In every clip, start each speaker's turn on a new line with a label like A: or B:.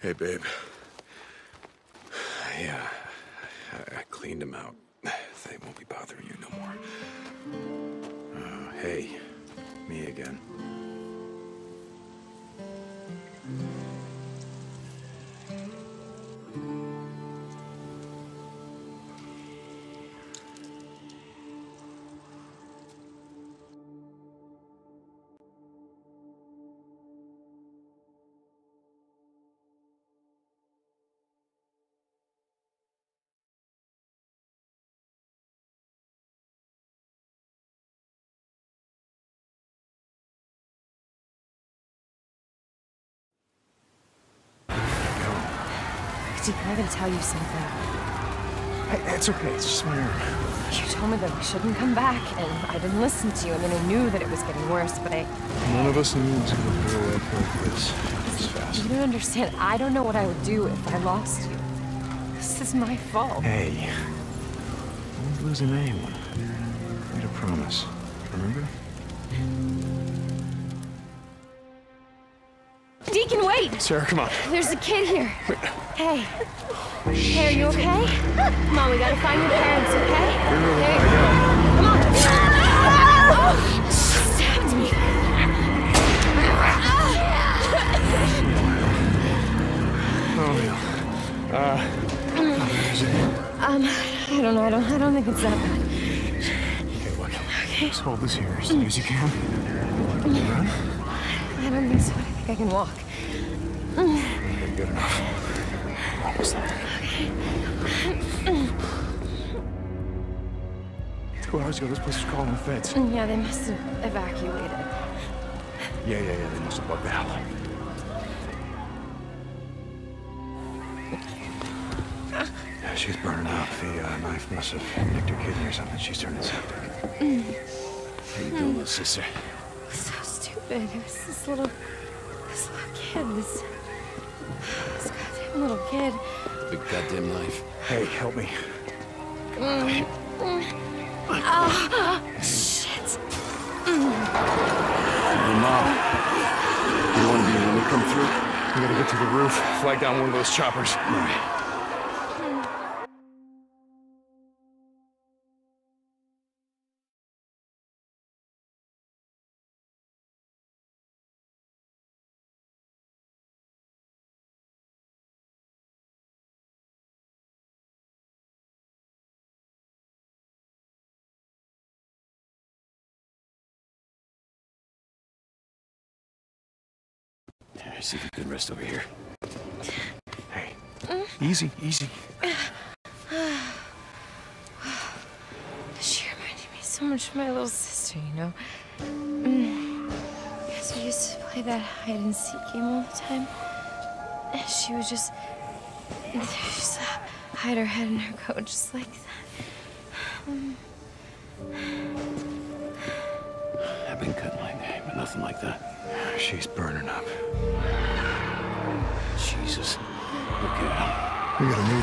A: Hey, babe. Yeah, I, I cleaned them out. They won't be bothering you no more. Uh, hey, me again.
B: Deacon, I gotta tell you something.
A: Hey, it's okay. It's just my arm.
B: You told me that we shouldn't come back, and I didn't listen to you, and then I knew that it was getting worse, but I...
A: None of us knew it was gonna blow up like this. This fast.
B: You don't understand. I don't know what I would do if I lost you. This is my fault.
A: Hey, I won't lose anyone. I made a promise. Remember? Sarah, come on.
B: There's a kid here. Hey. Hey, are you okay? Come on, we gotta find your parents, okay? Hey. Come on. Oh, stabbed me.
A: Oh, yeah. Uh?
B: Um, I don't know. I don't. I don't think it's that bad.
A: Okay, look. Just hold this here as long as you can. Run.
B: I don't think so. I think I can walk.
A: Good enough. Almost there. Two hours ago, this place was calling the feds.
B: Yeah, they must have evacuated.
A: Yeah, yeah, yeah. They must have bugged the hell out. Yeah, she's burning up. The uh, knife must have nicked her kidney or something. She's turning septic. How you doing, little sister?
B: So stupid. It was this little, this little kid. This, little kid.
C: Big goddamn knife.
A: Hey, help me.
B: Shit.
C: Hey, Mom. You want to be when we come through?
A: We gotta get to the roof, flag down one of those choppers.
C: All right. See if you can rest over here.
A: Hey, easy, easy.
B: She reminded me so much of my little sister, you know? Mm. Because we used to play that hide and seek game all the time. And she would just. Just hide her head in her coat just like that.
C: I've been cut like that, but nothing like that.
A: She's burning up.
C: Jesus. Look at.
A: We gotta move.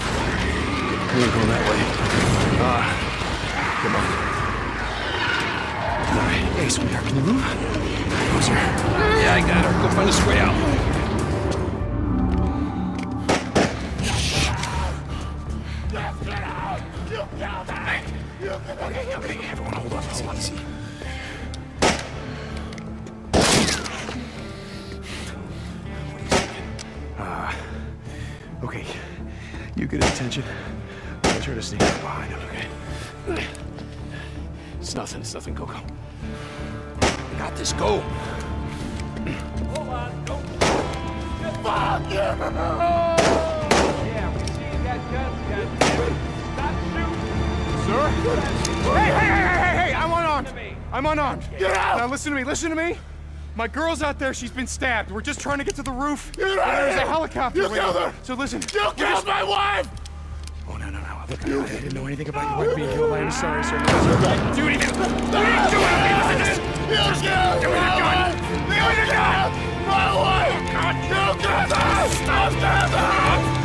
A: We ain't going that way. Uh, come on. All right. Hey, sweetheart, can you move? Closer.
C: Yeah, I got her. Go find a way out.
A: Okay, okay, everyone hold on, hold on. Attention. I'll try to sneak up behind him, okay?
C: It's nothing. It's nothing, Coco. I got this. Go.
A: Sir? Hey, hey, hey, hey, hey, hey! I'm unarmed! I'm unarmed! Get out! Now listen to me, listen to me! My girl's out there, she's been stabbed. We're just trying to get to the roof. Get out There's a helicopter you waiting. Her. So listen. You
D: killed
A: just...
D: my wife!
A: Oh, no, no, no. Look, I, I didn't know anything about your wife being killed. I am sorry, sir. No, sir. Didn't do anything. You didn't do anything! Listen to!
D: You killed
A: Give me the gun!
D: You killed my wife! You killed her! Stop! Stop!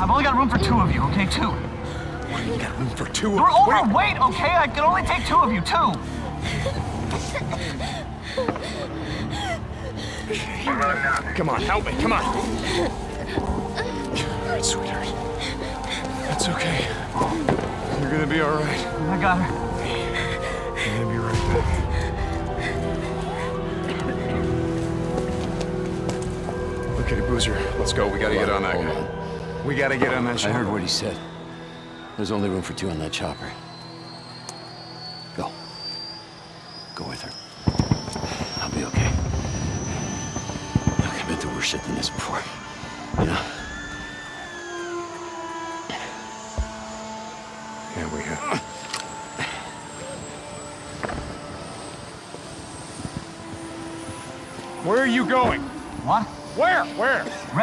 E: I've only got room for two of you, okay? Two.
A: You got room for two
E: You're
A: of Wait.
E: overweight, okay? I can only take two of you, two.
A: Come on, help me. Come on. All right, sweetheart. That's okay. You're gonna be all right.
E: I got her.
A: I'm gonna be right back. Okay, Boozer, let's go. We gotta get on that
C: hold
A: guy. We gotta get on that
C: chopper.
A: I
C: heard what he said. There's only room for two on that chopper.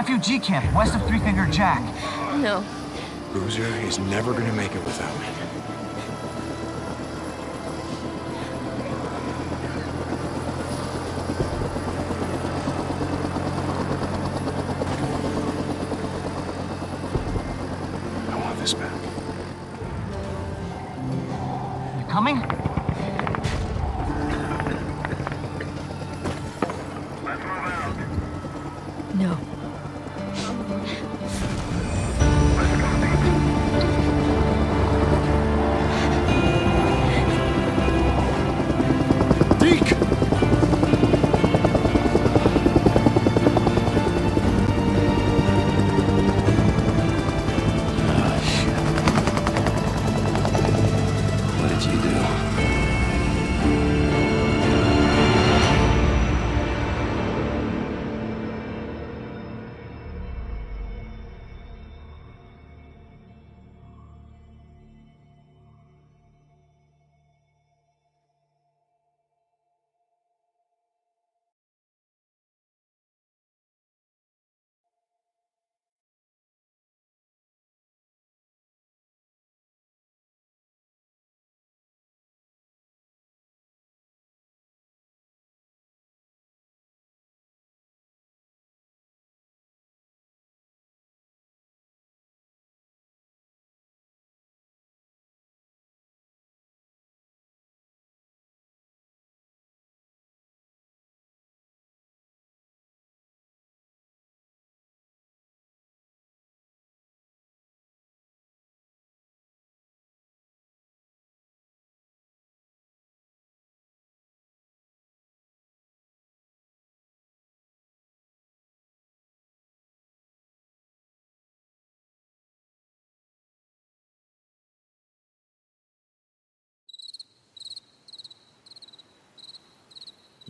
E: Refugee camp west of Three Finger Jack.
B: No.
A: Boozer is never gonna make it without me. I want this back.
E: You coming?
C: Let's move out. No.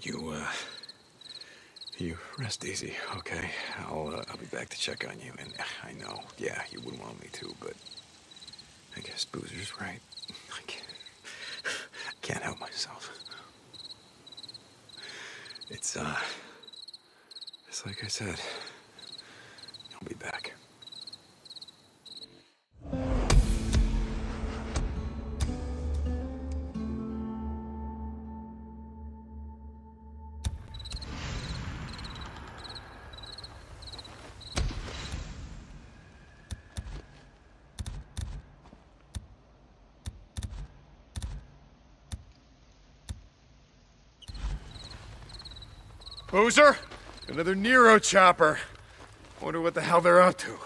C: You,
A: uh. You rest easy, okay? I'll, uh, I'll be back to check on you. And I know, yeah, you wouldn't want me to, but. I guess Boozer's right. I can't. I can't help myself. It's, uh. It's like I said. I'll be back. Another NERO chopper. Wonder what the hell they're up to.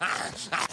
A: Ah!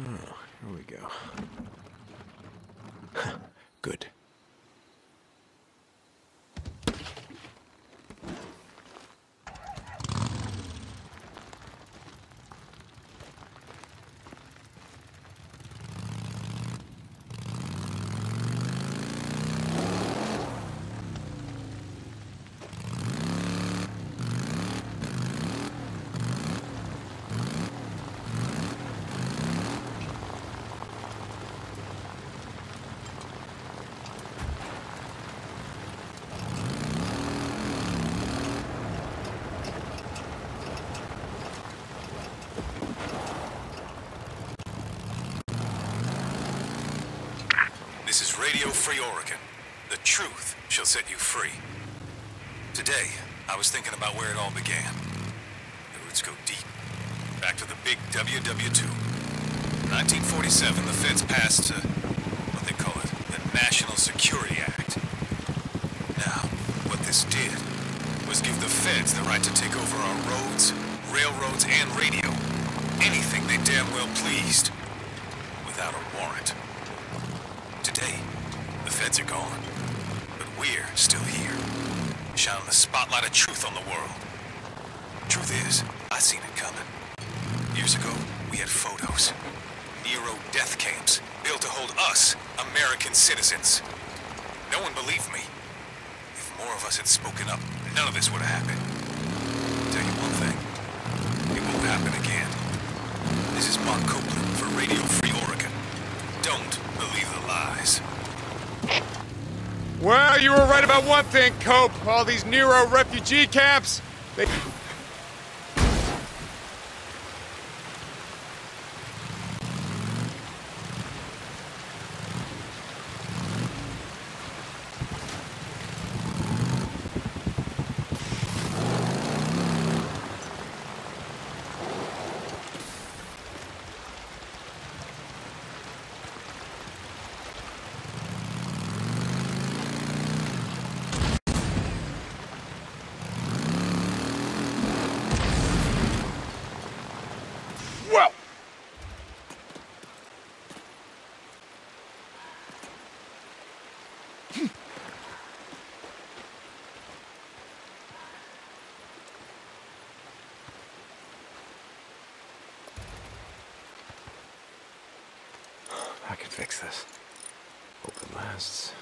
A: Oh, here we go. Good.
F: This is Radio Free Oregon. The truth shall set you free. Today, I was thinking about where it all began. The roots go deep. Back to the big WW2. 1947, the feds passed uh, what they call it, the National Security Act. Now, what this did was give the feds the right to take over our roads, railroads, and radio. Anything they damn well pleased. Without a warrant. Feds are gone. But we're still here. Shining the spotlight of truth on the world. Truth is, I seen it coming. Years ago, we had photos. NERO death camps built to hold us, American citizens. No one believed me. If more of us had spoken up, none of this would have happened. Tell you one thing. It won't happen again. This is Mark Copeland for Radio Free Oregon. Don't believe the lies.
D: Well, you were right about one thing, Cope. All these NERO refugee camps, they...
A: this. Hope it lasts.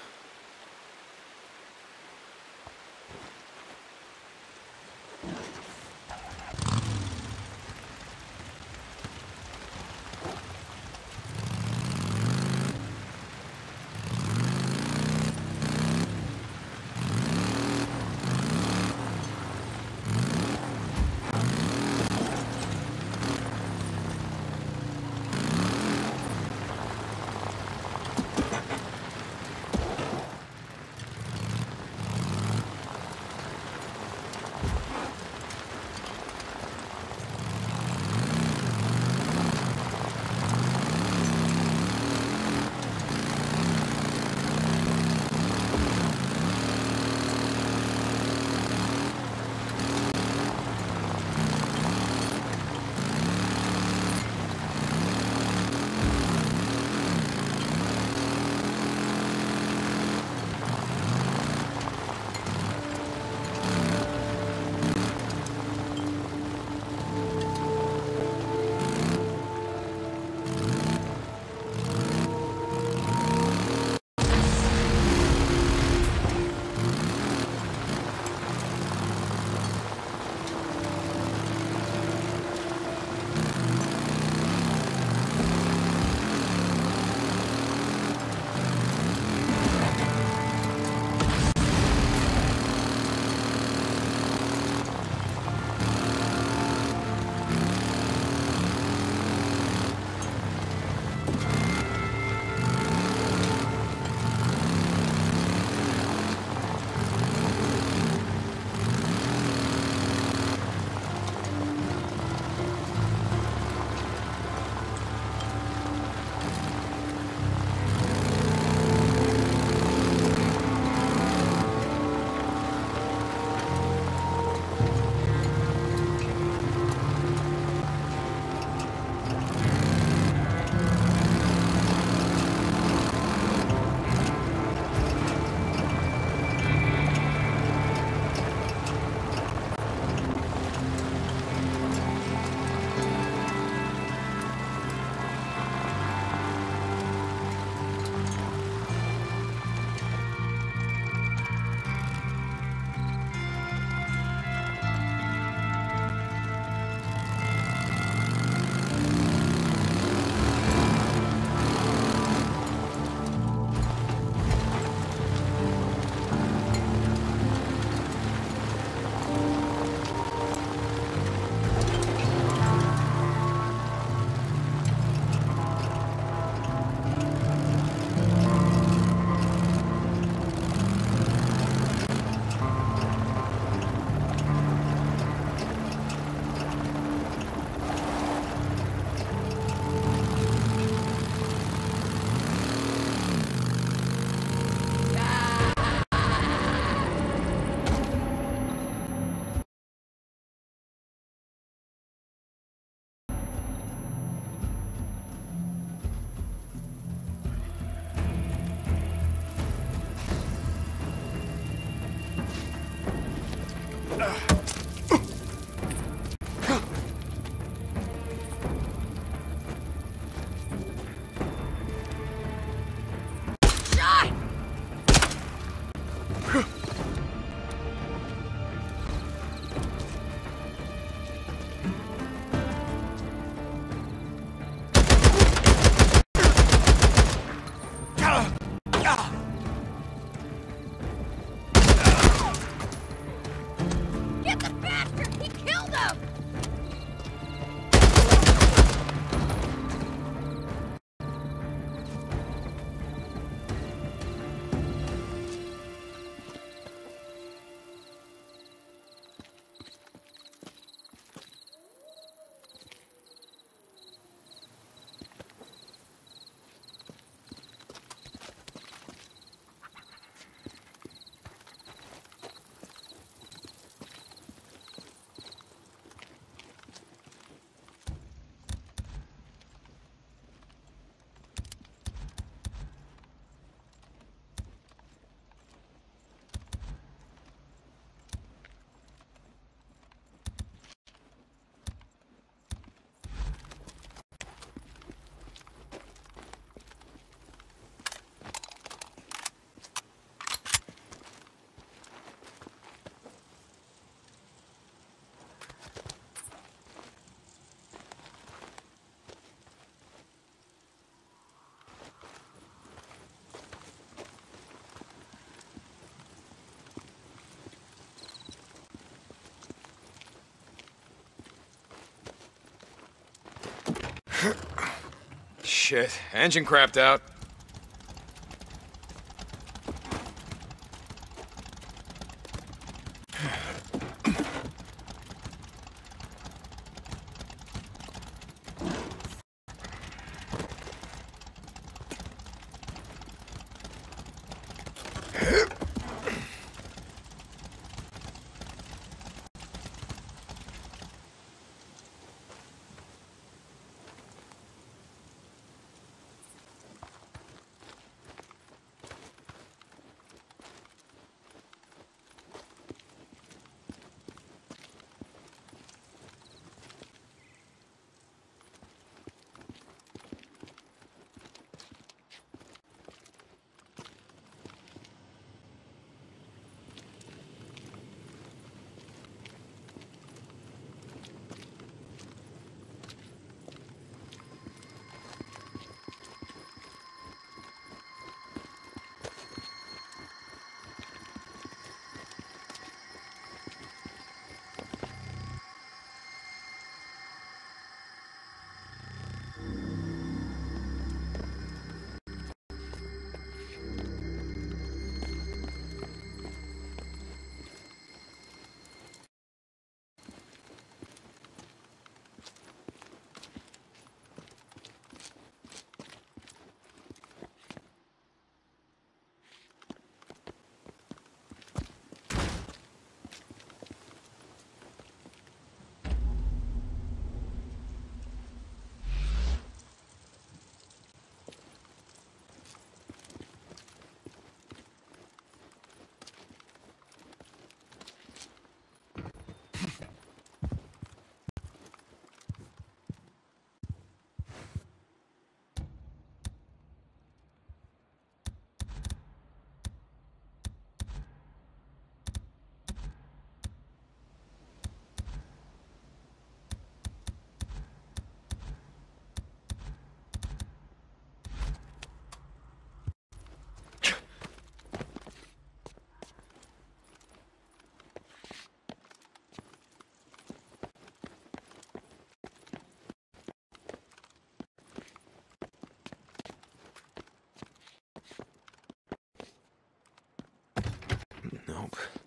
D: Shit. Engine crapped out.
A: Nope.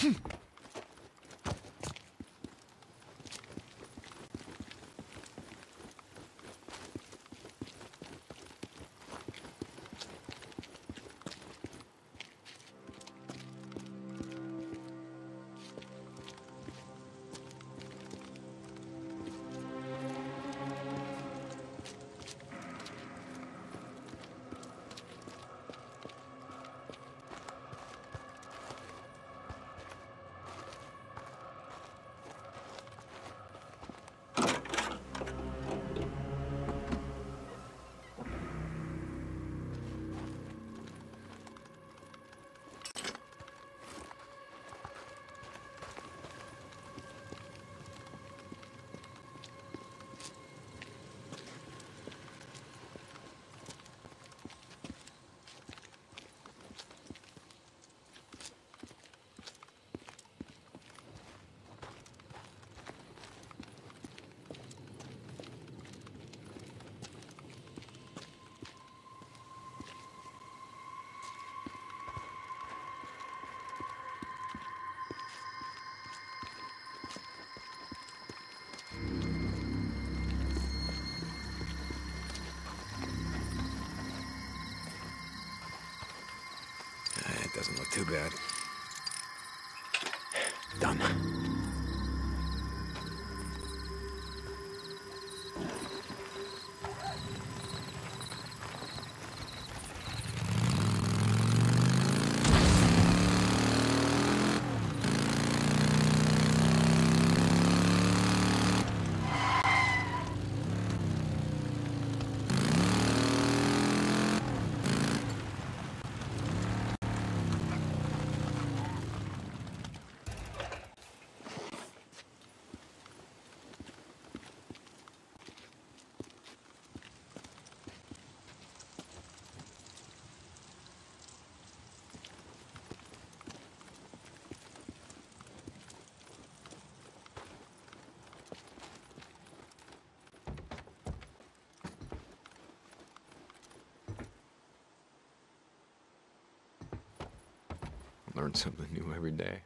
A: Eh, too bad. Learn something new every day.